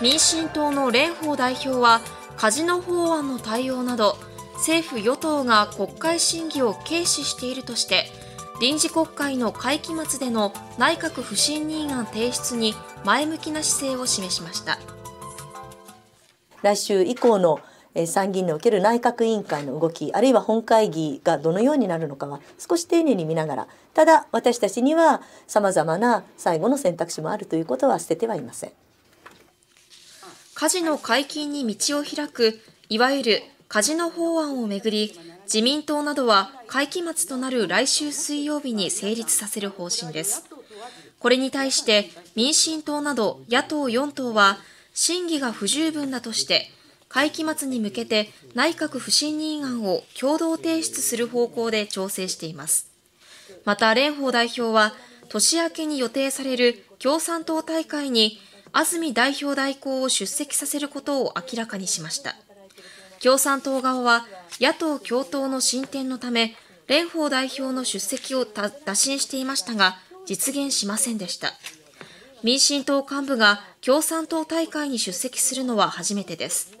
民進党の蓮舫代表はカジノ法案の対応など政府・与党が国会審議を軽視しているとして臨時国会の会期末での内閣不信任案提出に前向きな姿勢を示しました。来週以降の参議院における内閣委員会の動きあるいは本会議がどのようになるのかは少し丁寧に見ながらただ私たちにはさまざまな最後の選択肢もあるということは捨ててはいません。カジノ解禁に道を開くいわゆるカジノ法案をめぐり自民党などは会期末となる来週水曜日に成立させる方針ですこれに対して民進党など野党4党は審議が不十分だとして会期末に向けて内閣不信任案を共同提出する方向で調整しています。また蓮舫代表は年明けに予定される共産党大会に安住代表代行を出席させることを明らかにしました。共産党側は野党共闘の進展のため蓮舫代表の出席を打診していましたが実現しませんでした。民進党幹部が共産党大会に出席するのは初めてです。